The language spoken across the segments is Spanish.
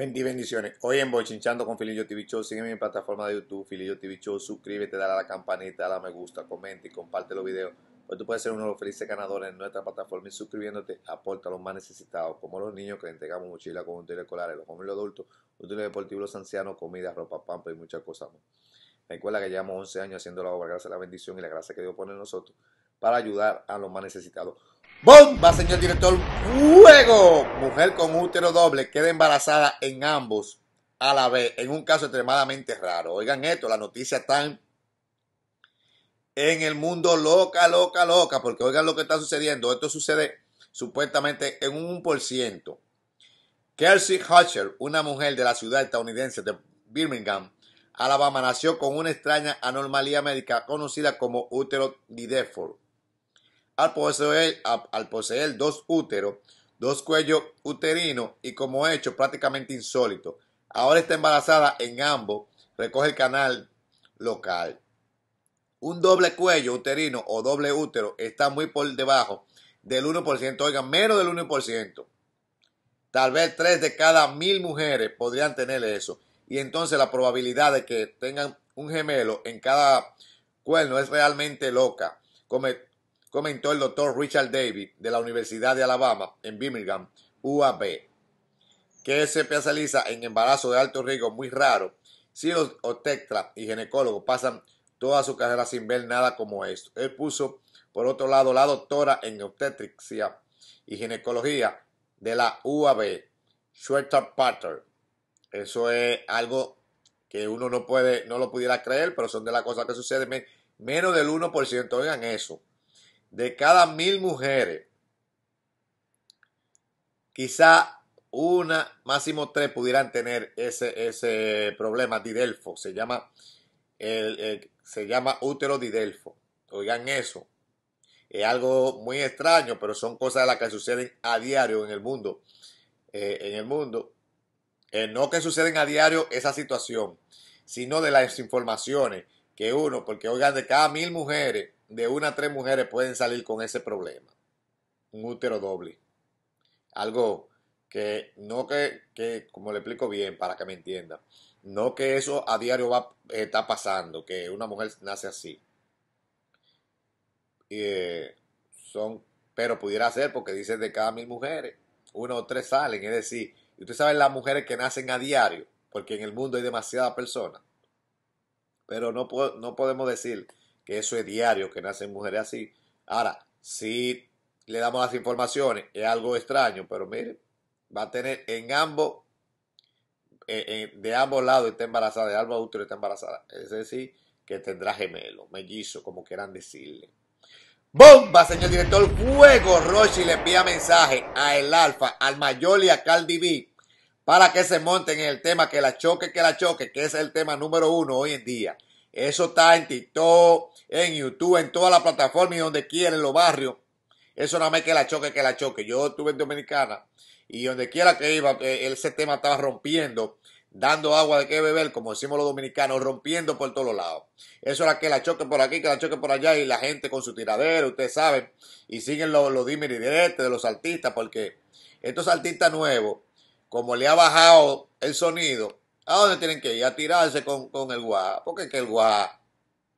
Día, bendiciones. Hoy en Bochinchando con Filillo TV Show. Sígueme en mi plataforma de YouTube, Filillo TV Show. Suscríbete, dale a la campanita, dale a me gusta, comenta y comparte los videos. Hoy tú puedes ser uno de los felices ganadores en nuestra plataforma y suscribiéndote aporta a los más necesitados, como los niños que entregamos mochila con útiles escolares, los jóvenes y los adultos, útiles deportivos, los ancianos, comida, ropa, pampa y muchas cosas más. Recuerda que llevamos 11 años haciendo la obra gracias a la bendición y la gracia que Dios pone en nosotros para ayudar a los más necesitados. ¡Bomba, señor director! ¡Fuego! Mujer con útero doble queda embarazada en ambos a la vez, en un caso extremadamente raro. Oigan esto, la noticia está en el mundo loca, loca, loca, porque oigan lo que está sucediendo. Esto sucede supuestamente en un por ciento. Kelsey Hutcher, una mujer de la ciudad estadounidense de Birmingham, Alabama, nació con una extraña anormalidad médica conocida como útero didéforo al poseer, al poseer dos úteros, dos cuellos uterinos y como hecho prácticamente insólito. Ahora está embarazada en ambos, recoge el canal local. Un doble cuello uterino o doble útero está muy por debajo del 1%, oigan, menos del 1%. Tal vez tres de cada mil mujeres podrían tener eso. Y entonces la probabilidad de que tengan un gemelo en cada cuerno es realmente loca comentó el doctor Richard David de la Universidad de Alabama en Birmingham, UAB, que se especializa en embarazo de alto riesgo muy raro. Si los obstetras y ginecólogos pasan toda su carrera sin ver nada como esto. Él puso, por otro lado, la doctora en obstetricia y ginecología de la UAB, Schwerter Pater. Eso es algo que uno no puede, no lo pudiera creer, pero son de las cosas que suceden. Menos del 1%, oigan eso de cada mil mujeres, quizá una, máximo tres pudieran tener ese, ese problema didelfo. Se llama, se llama útero didelfo. Oigan eso. Es algo muy extraño, pero son cosas de las que suceden a diario en el mundo. Eh, en el mundo. Eh, no que suceden a diario esa situación, sino de las informaciones que uno, porque oigan, de cada mil mujeres, de una a tres mujeres pueden salir con ese problema. Un útero doble. Algo que no que, que, como le explico bien para que me entienda, no que eso a diario va, está pasando, que una mujer nace así. Eh, son, pero pudiera ser porque dice de cada mil mujeres, una o tres salen, es decir, y usted sabe las mujeres que nacen a diario, porque en el mundo hay demasiadas personas. Pero no, no podemos decir eso es diario, que nacen mujeres así. Ahora, si le damos las informaciones, es algo extraño, pero mire, va a tener en ambos, de ambos lados está embarazada, de ambos úteros está embarazada. Es decir, que tendrá gemelo, mellizo, como quieran decirle. ¡Bomba, señor director! Fuego, Rochi le envía mensaje a el Alfa, al Mayor y a Cardi B para que se monten en el tema que la choque, que la choque, que es el tema número uno hoy en día. Eso está en TikTok, en YouTube, en toda la plataforma y donde quiera, en los barrios. Eso nada más que la choque, que la choque. Yo estuve en Dominicana y donde quiera que iba, eh, ese tema estaba rompiendo, dando agua de qué beber, como decimos los dominicanos, rompiendo por todos lados. Eso era que la choque por aquí, que la choque por allá y la gente con su tiradero, ustedes saben, y siguen los, los y directos de los artistas, porque estos artistas nuevos, como le ha bajado el sonido, ¿A dónde tienen que ir? A tirarse con, el guá. Porque es que el guá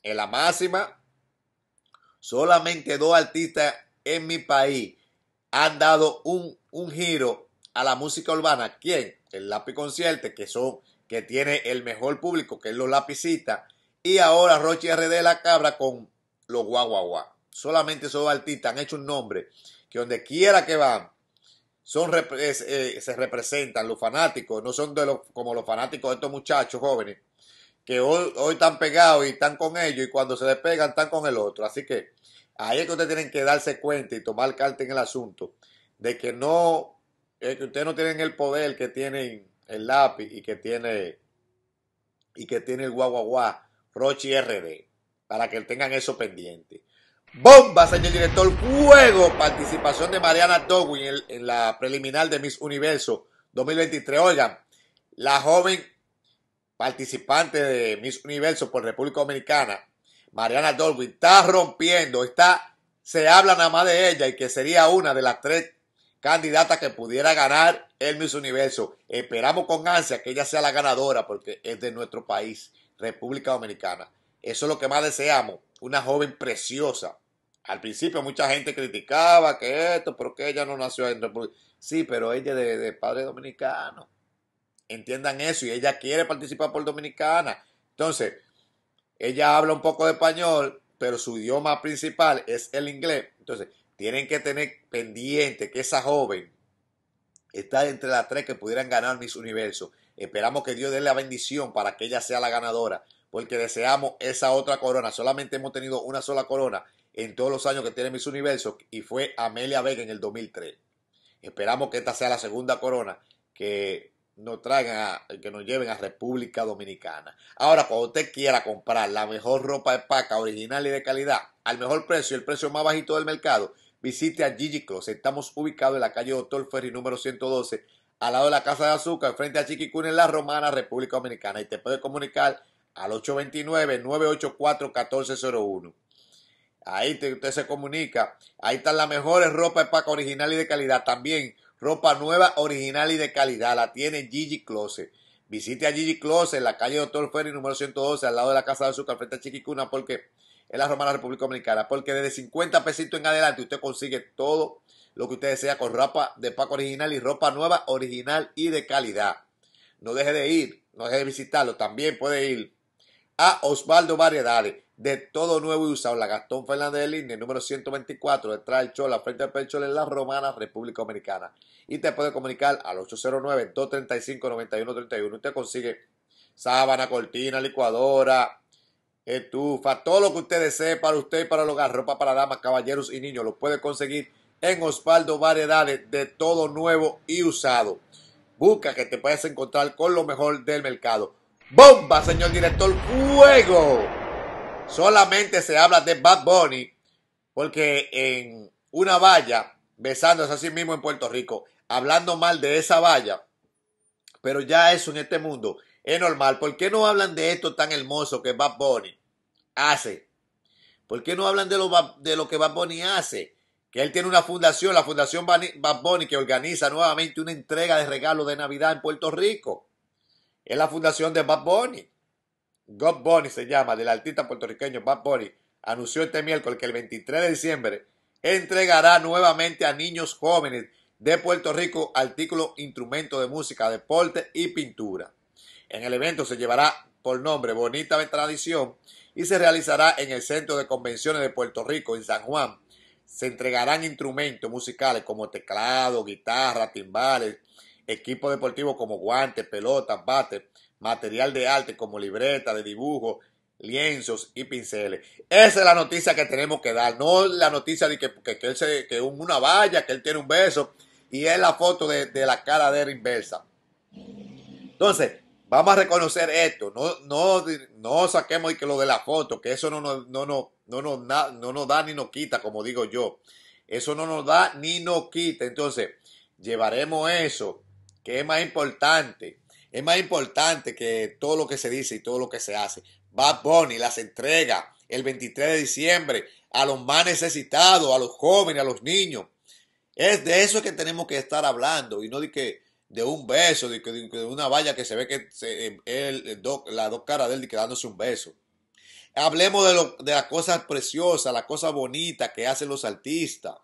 en la máxima. Solamente dos artistas en mi país han dado un, un giro a la música urbana. ¿Quién? El Lápiz Concierto, que son, que tiene el mejor público, que es los lapicitas. Y ahora Rochi RD La Cabra con los guaguaguá. Solamente esos artistas han hecho un nombre que donde quiera que van, son eh, se representan los fanáticos, no son de los, como los fanáticos de estos muchachos jóvenes, que hoy, hoy están pegados y están con ellos y cuando se despegan están con el otro. Así que ahí es que ustedes tienen que darse cuenta y tomar carta en el asunto de que no, que ustedes no tienen el poder que tienen el lápiz y que tiene y que tiene el guaguaguá Rochi RD, para que tengan eso pendiente. Bomba, señor director. Fuego. Participación de Mariana Dowin en, la preliminar de Miss Universo 2023. Oigan, la joven participante de Miss Universo por República Dominicana, Mariana Dolwin, está rompiendo, está, se habla nada más de ella y que sería una de las tres candidatas que pudiera ganar el Miss Universo. Esperamos con ansia que ella sea la ganadora porque es de nuestro país, República Dominicana. Eso es lo que más deseamos, una joven preciosa. Al principio mucha gente criticaba que esto, pero que ella no nació en República. Sí, pero ella es de, padre dominicano. Entiendan eso y ella quiere participar por Dominicana. Entonces, ella habla un poco de español, pero su idioma principal es el inglés. Entonces, tienen que tener pendiente que esa joven está entre las tres que pudieran ganar Miss Universo. Esperamos que Dios dé la bendición para que ella sea la ganadora, porque deseamos esa otra corona. Solamente hemos tenido una sola corona en todos los años que tiene Miss Universo y fue Amelia Vega en el 2003. Esperamos que esta sea la segunda corona que nos traigan, que nos lleven a República Dominicana. Ahora, cuando usted quiera comprar la mejor ropa de paca original y de calidad, al mejor precio, el precio más bajito del mercado, visite a Gigi Clothes. Estamos ubicados en la calle Doctor Ferry número 112, al lado de la Casa de Azúcar, frente a Chiquicuna en La Romana, República Dominicana. Y te puede comunicar al 829-984-1401. Ahí usted se comunica. Ahí están las mejores ropa de paca original y de calidad. También ropa nueva, original y de calidad. La tiene Gigi Closet. Visite a Gigi Closet en la calle Doctor Ferry número 112, al lado de la Casa de Azúcar, frente a Chiquicuna, porque es la Romana República Dominicana. Porque desde 50 pesitos en adelante usted consigue todo lo que usted desea con ropa de paco original y ropa nueva, original y de calidad. No deje de ir, no deje de visitarlo. También puede ir a Osvaldo Variedades de todo nuevo y usado. La Gastón Fernández de Línea, número 124, detrás del Chola, frente al Pechol en la Romana, República Dominicana. Y te puede comunicar al 809-235-9131. Usted consigue sábana, cortina, licuadora, estufa, todo lo que usted desee para usted y para el hogar, ropa para damas, caballeros y niños. Lo puede conseguir en Osvaldo Variedades de todo nuevo y usado. Busca que te puedas encontrar con lo mejor del mercado. ¡Bomba, señor director! ¡Fuego! solamente se habla de Bad Bunny porque en una valla, besándose así mismo en Puerto Rico, hablando mal de esa valla, pero ya eso en este mundo es normal. ¿Por qué no hablan de esto tan hermoso que Bad Bunny hace? ¿Por qué no hablan de lo, de lo que Bad Bunny hace? Que él tiene una fundación, la Fundación Bad Bunny, que organiza nuevamente una entrega de regalos de Navidad en Puerto Rico. Es la fundación de Bad Bunny. God Bunny se llama, del artista puertorriqueño Bad Bunny, anunció este miércoles que el 23 de diciembre entregará nuevamente a niños jóvenes de Puerto Rico artículos, instrumentos de música, deporte y pintura. En el evento se llevará por nombre Bonita Tradición y se realizará en el Centro de Convenciones de Puerto Rico, en San Juan. Se entregarán instrumentos musicales como teclado, guitarra, timbales, equipos deportivos como guantes, pelotas, bates, material de arte como libreta de dibujo, lienzos y pinceles. Esa es la noticia que tenemos que dar, no la noticia de que, que, él se, que una valla, que él tiene un beso y es la foto de, la cara de él inversa. Entonces, vamos a reconocer esto, no, no, no saquemos que lo de la foto, que eso no, no, no, no, no, no, no nos da ni nos quita, como digo yo. Eso no nos da ni nos quita. Entonces, llevaremos eso, que es más importante es más importante que todo lo que se dice y todo lo que se hace. Bad Bunny las entrega el 23 de diciembre a los más necesitados, a los jóvenes, a los niños. Es de eso que tenemos que estar hablando y no de que de un beso, de, que, de una valla que se ve que se, él, las dos caras de él dándose un beso. Hablemos de, lo, de las cosas preciosas, las cosas bonitas que hacen los artistas.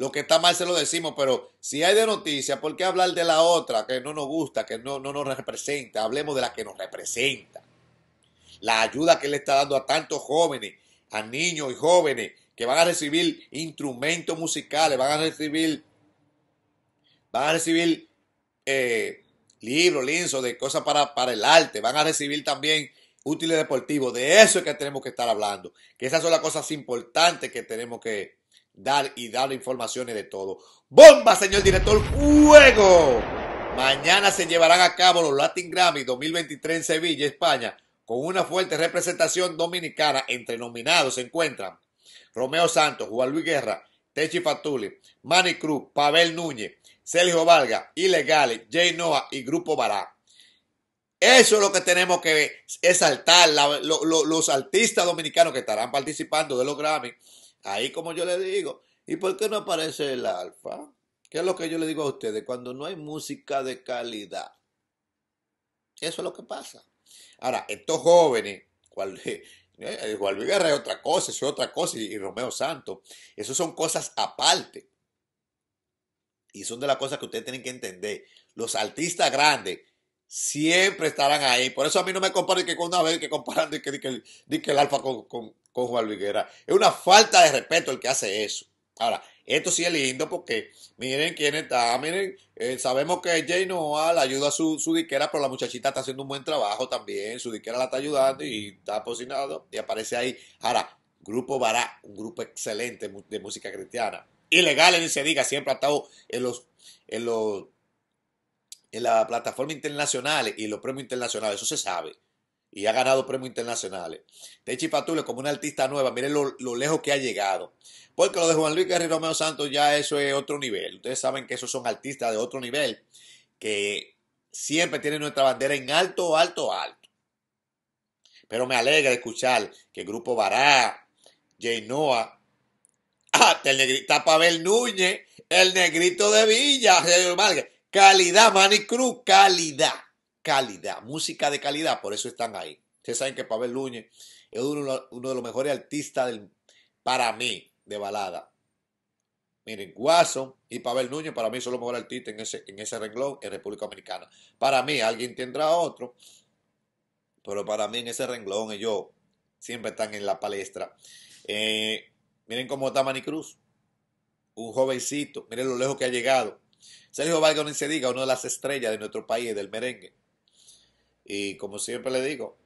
Lo que está mal se lo decimos, pero si hay de noticias, ¿por qué hablar de la otra que no nos gusta, que no, no nos representa? Hablemos de la que nos representa. La ayuda que le está dando a tantos jóvenes, a niños y jóvenes que van a recibir instrumentos musicales, van a recibir, van a recibir eh, libros, lienzos de cosas para, para el arte, van a recibir también útiles deportivos. De eso es que tenemos que estar hablando. Que esas son las cosas importantes que tenemos que, dar y dar informaciones de todo. ¡Bomba, señor director! ¡Fuego! Mañana se llevarán a cabo los Latin Grammy 2023 en Sevilla, España, con una fuerte representación dominicana. Entre nominados se encuentran Romeo Santos, Juan Luis Guerra, Techi Fatuli, Manny Cruz, Pavel Núñez, Sergio Valga, Ilegales, Jay Noah y Grupo Bará. Eso es lo que tenemos que exaltar, los artistas dominicanos que estarán participando de los Grammy Ahí como yo le digo, ¿y por qué no aparece el alfa? ¿Qué es lo que yo le digo a ustedes? Cuando no hay música de calidad. Eso es lo que pasa. Ahora, estos jóvenes, cual, eh, Juan Luis Guerra es otra cosa, es otra cosa, y, Romeo Santos, eso son cosas aparte. Y son de las cosas que ustedes tienen que entender. Los artistas grandes siempre estarán ahí. Por eso a mí no me comparen que con una vez que comparan que, que, el Alfa con, Juan Luis. Es una falta de respeto el que hace eso. Ahora, esto sí es lindo porque miren quién está, miren, eh, sabemos que Jay Noah la ayuda a su, su, diquera, pero la muchachita está haciendo un buen trabajo también, su diquera la está ayudando y está posicionado y aparece ahí. Ahora, Grupo Bará, un grupo excelente de música cristiana. Ilegal, ni se diga, siempre ha estado en los, en los, en la plataforma internacionales y los premios internacionales, eso se sabe y ha ganado premios internacionales. Techi Patule como una artista nueva, miren lo, lejos que ha llegado. Porque lo de Juan Luis Guerrero Romeo Santos ya eso es otro nivel. Ustedes saben que esos son artistas de otro nivel que siempre tienen nuestra bandera en alto, alto, alto. Pero me alegra escuchar que el grupo Bará, Jay Noah, ah, el negrito Pavel Núñez, el negrito de Villa, calidad, Manny Cruz, calidad calidad, música de calidad, por eso están ahí. Ustedes saben que Pavel Núñez es uno, de los mejores artistas para mí de balada. Miren, Guaso y Pavel Núñez para mí son los mejores artistas en ese, en ese renglón en República Dominicana. Para mí, alguien tendrá otro, pero para mí en ese renglón ellos siempre están en la palestra. Eh, miren cómo está Manny Cruz, un jovencito, miren lo lejos que ha llegado. Sergio Vargas no se diga, una de las estrellas de nuestro país, del merengue. Y como siempre le digo,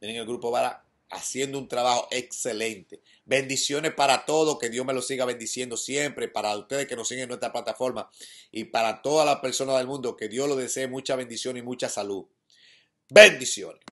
miren el grupo Vara haciendo un trabajo excelente. Bendiciones para todos, que Dios me lo siga bendiciendo siempre, para ustedes que nos siguen en nuestra plataforma y para todas las personas del mundo, que Dios lo desee mucha bendición y mucha salud. Bendiciones.